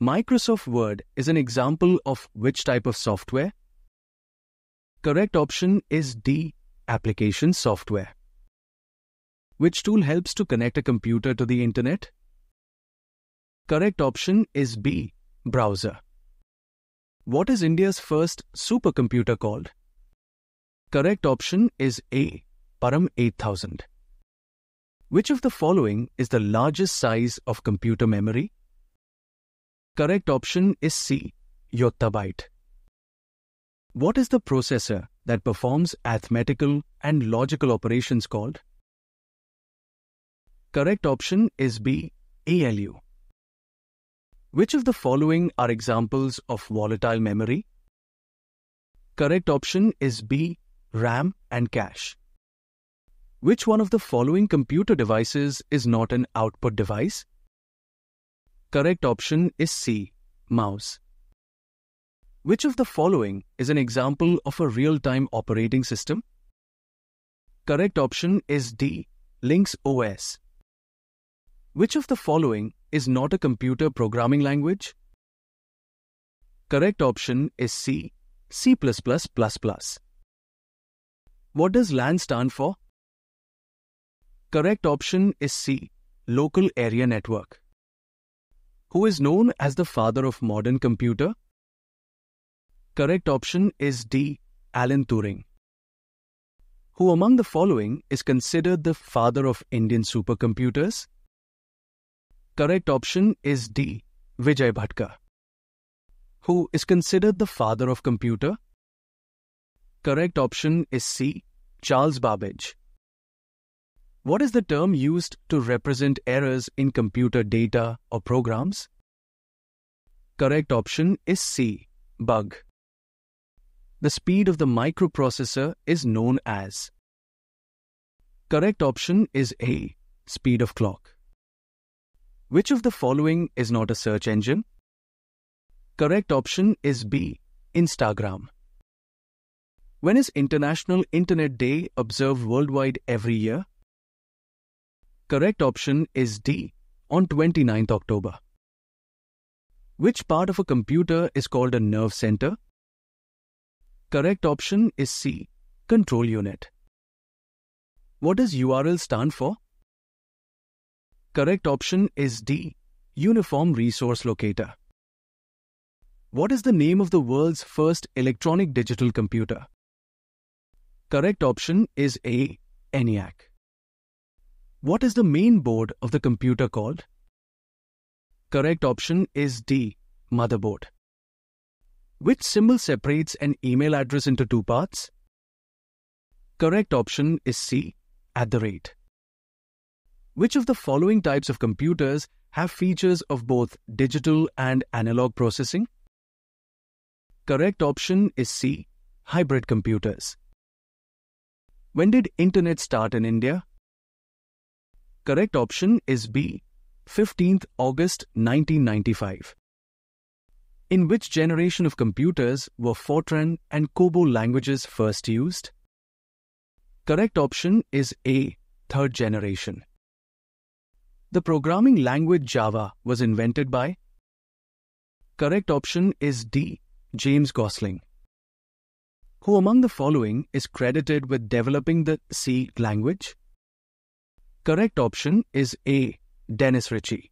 Microsoft Word is an example of which type of software? Correct option is D. Application software. Which tool helps to connect a computer to the internet? Correct option is B. Browser. What is India's first supercomputer called? Correct option is A. Param 8000. Which of the following is the largest size of computer memory? Correct option is C. Yottabyte. What is the processor that performs arithmetical and logical operations called? Correct option is B. ALU. Which of the following are examples of volatile memory? Correct option is B. RAM and cache. Which one of the following computer devices is not an output device? Correct option is C. Mouse. Which of the following is an example of a real-time operating system? Correct option is D. Linux OS. Which of the following is not a computer programming language? Correct option is C. C++++. What does LAN stand for? Correct option is C. Local Area Network. Who is known as the father of modern computer? Correct option is D. Alan Turing. Who among the following is considered the father of Indian supercomputers? Correct option is D. Vijay Bhatkar. Who is considered the father of computer? Correct option is C. Charles Babbage. What is the term used to represent errors in computer data or programs? Correct option is C. Bug. The speed of the microprocessor is known as. Correct option is A. Speed of clock. Which of the following is not a search engine? Correct option is B. Instagram. When is International Internet Day observed worldwide every year? Correct option is D. On 29th October. Which part of a computer is called a nerve center? Correct option is C. Control unit. What does URL stand for? Correct option is D. Uniform Resource Locator. What is the name of the world's first electronic digital computer? Correct option is A. ENIAC. What is the main board of the computer called? Correct option is D. Motherboard. Which symbol separates an email address into two parts? Correct option is C. At the rate. Which of the following types of computers have features of both digital and analog processing? Correct option is C. Hybrid computers. When did Internet start in India? Correct option is B. 15th August 1995. In which generation of computers were Fortran and COBOL languages first used? Correct option is A. Third generation. The programming language Java was invented by? Correct option is D. James Gosling. Who among the following is credited with developing the C language? Correct option is A. Dennis Ritchie.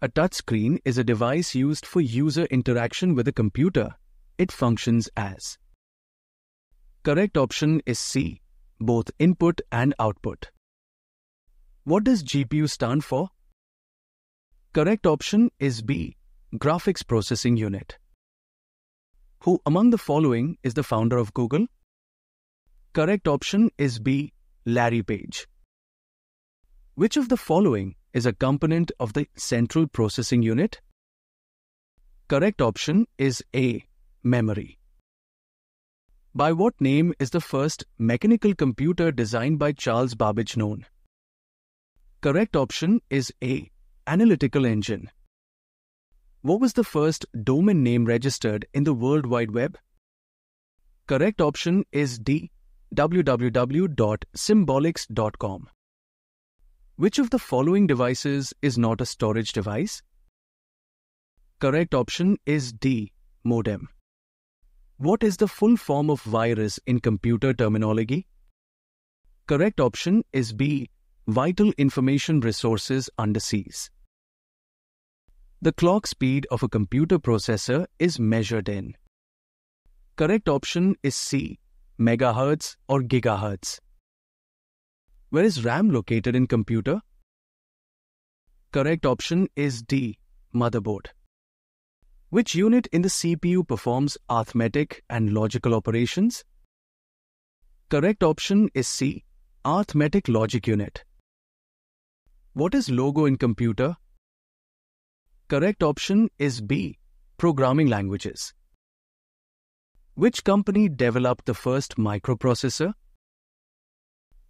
A touchscreen is a device used for user interaction with a computer. It functions as. Correct option is C, both input and output. What does GPU stand for? Correct option is B, Graphics Processing Unit. Who among the following is the founder of Google? Correct option is B, Larry Page. Which of the following is a component of the central processing unit? Correct option is A. Memory. By what name is the first mechanical computer designed by Charles Babbage known? Correct option is A. Analytical engine. What was the first domain name registered in the World Wide Web? Correct option is D. www.symbolics.com. Which of the following devices is not a storage device? Correct option is D. Modem. What is the full form of virus in computer terminology? Correct option is B. Vital Information Resources Underseas. The clock speed of a computer processor is measured in. Correct option is C. Megahertz or gigahertz. Where is RAM located in computer? Correct option is D. Motherboard. Which unit in the CPU performs arithmetic and logical operations? Correct option is C. Arithmetic logic unit. What is logo in computer? Correct option is B. Programming languages. Which company developed the first microprocessor?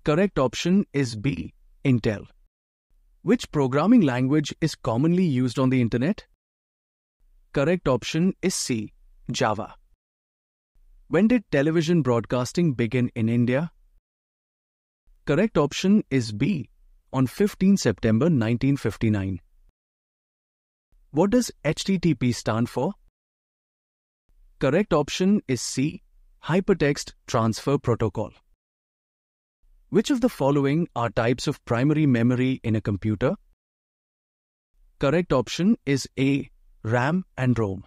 Correct option is B. Intel. Which programming language is commonly used on the internet? Correct option is C. Java. When did television broadcasting begin in India? Correct option is B. On 15 September 1959. What does HTTP stand for? Correct option is C. Hypertext Transfer Protocol. Which of the following are types of primary memory in a computer? Correct option is A. RAM and ROM.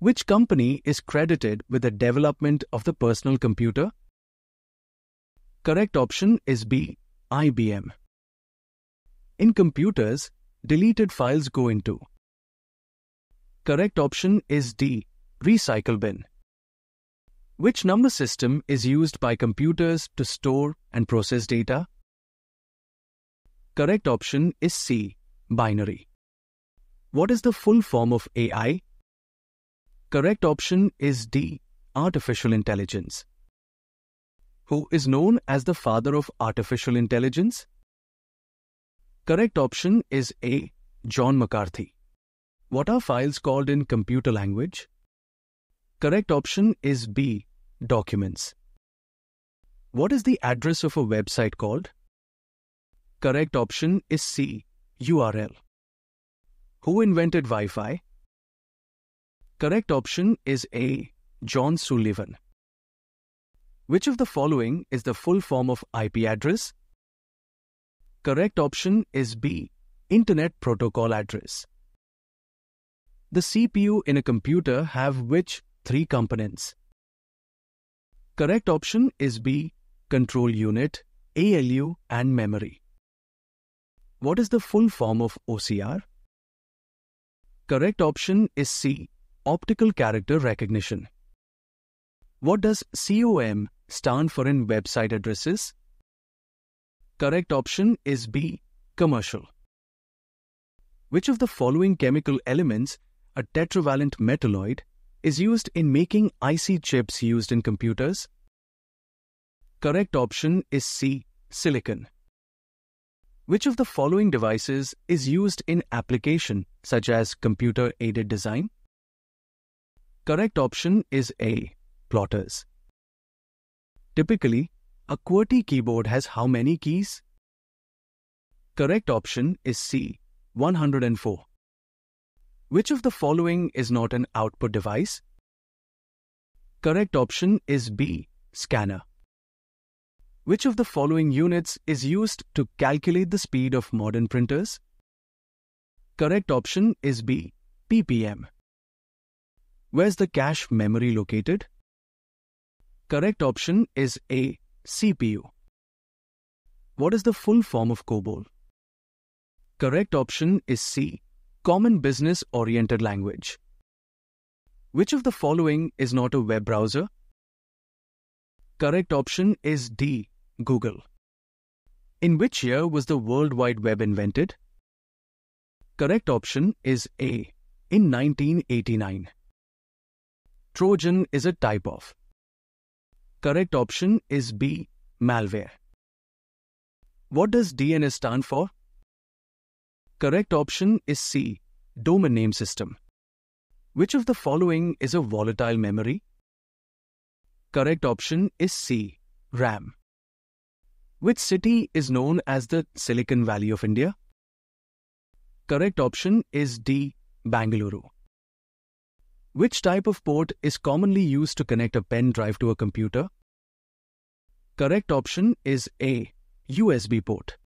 Which company is credited with the development of the personal computer? Correct option is B. IBM. In computers, deleted files go into Correct option is D. Recycle bin. Which number system is used by computers to store and process data? Correct option is C. Binary. What is the full form of AI? Correct option is D. Artificial intelligence. Who is known as the father of artificial intelligence? Correct option is A. John McCarthy. What are files called in computer language? Correct option is B. Documents. What is the address of a website called? Correct option is C. URL. Who invented Wi Fi? Correct option is A. John Sullivan. Which of the following is the full form of IP address? Correct option is B. Internet Protocol Address. The CPU in a computer have which three components? Correct option is B. Control unit, ALU and memory. What is the full form of OCR? Correct option is C. Optical character recognition. What does COM stand for in website addresses? Correct option is B. Commercial. Which of the following chemical elements a tetravalent metalloid, is used in making IC chips used in computers? Correct option is C. Silicon. Which of the following devices is used in application such as computer aided design? Correct option is A. Plotters. Typically, a QWERTY keyboard has how many keys? Correct option is C. 104. Which of the following is not an output device? Correct option is B. Scanner. Which of the following units is used to calculate the speed of modern printers? Correct option is B. ppm. Where's the cache memory located? Correct option is A. CPU. What is the full form of COBOL? Correct option is C common business oriented language. Which of the following is not a web browser? Correct option is D. Google. In which year was the World Wide Web invented? Correct option is A. In 1989. Trojan is a type of. Correct option is B. Malware. What does DNS stand for? Correct option is C. Domain name system. Which of the following is a volatile memory? Correct option is C. RAM. Which city is known as the Silicon Valley of India? Correct option is D. Bangalore. Which type of port is commonly used to connect a pen drive to a computer? Correct option is A. USB port.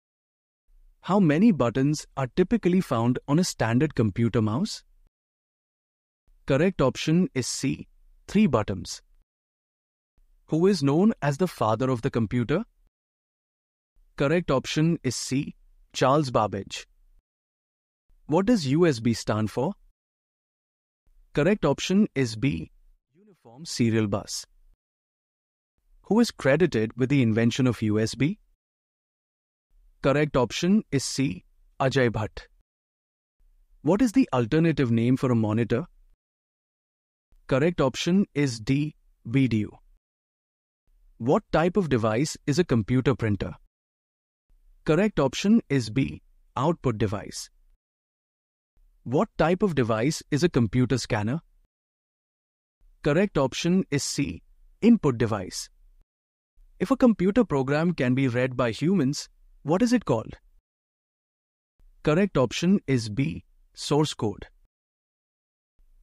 How many buttons are typically found on a standard computer mouse? Correct option is C. Three buttons. Who is known as the father of the computer? Correct option is C. Charles Babbage. What does USB stand for? Correct option is B. Uniform Serial Bus. Who is credited with the invention of USB? Correct option is C. Ajay Bhatt. What is the alternative name for a monitor? Correct option is D. Video. What type of device is a computer printer? Correct option is B. Output device. What type of device is a computer scanner? Correct option is C. Input device. If a computer program can be read by humans, what is it called? Correct option is B. Source code.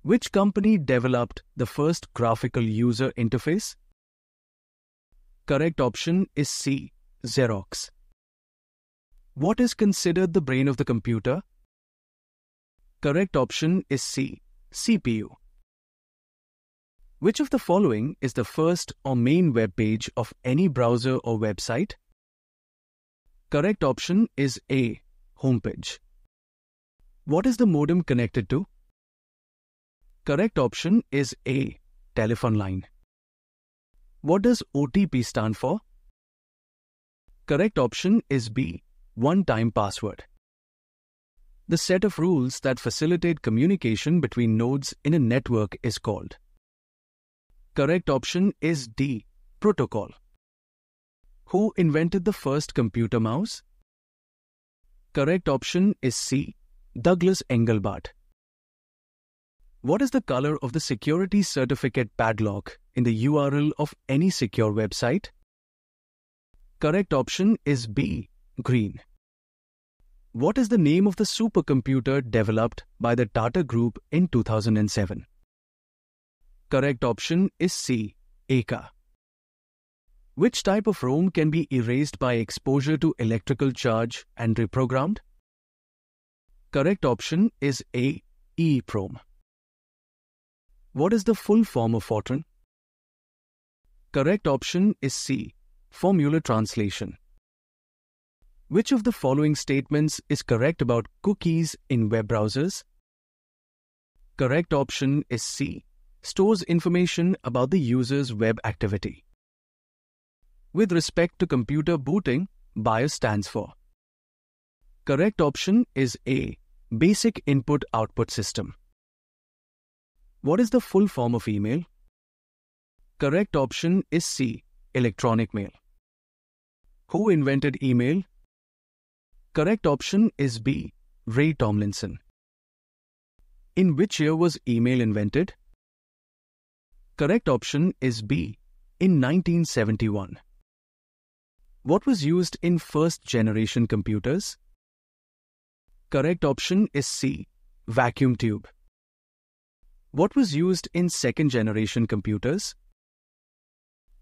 Which company developed the first graphical user interface? Correct option is C. Xerox. What is considered the brain of the computer? Correct option is C. CPU. Which of the following is the first or main web page of any browser or website? Correct option is A. Homepage. What is the modem connected to? Correct option is A. Telephone line. What does OTP stand for? Correct option is B. One-time password. The set of rules that facilitate communication between nodes in a network is called Correct option is D. Protocol. Who invented the first computer mouse? Correct option is C. Douglas Engelbart. What is the color of the security certificate padlock in the URL of any secure website? Correct option is B. Green. What is the name of the supercomputer developed by the Tata Group in 2007? Correct option is C. Eka. Which type of ROM can be erased by exposure to electrical charge and reprogrammed? Correct option is A. EEPROM. What is the full form of Fortran? Correct option is C. Formula translation. Which of the following statements is correct about cookies in web browsers? Correct option is C stores information about the user's web activity. With respect to computer booting, BIOS stands for. Correct option is A. Basic Input Output System. What is the full form of email? Correct option is C. Electronic mail. Who invented email? Correct option is B. Ray Tomlinson. In which year was email invented? Correct option is B. In 1971. What was used in first generation computers? Correct option is C. Vacuum tube. What was used in second generation computers?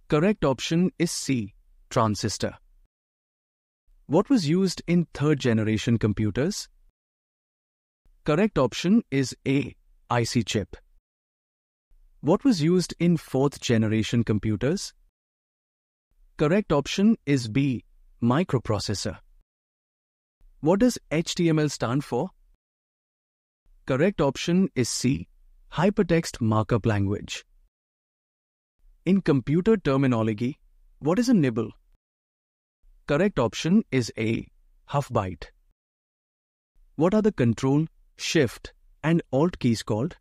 Correct option is C. Transistor. What was used in third generation computers? Correct option is A. IC chip. What was used in fourth generation computers? Correct option is B. Microprocessor. What does HTML stand for? Correct option is C. Hypertext Markup Language. In computer terminology, what is a nibble? Correct option is A. half byte. What are the Control, Shift, and Alt keys called?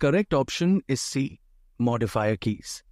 Correct option is C. Modifier keys.